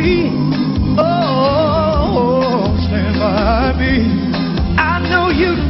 me. Oh, stand by me. I know you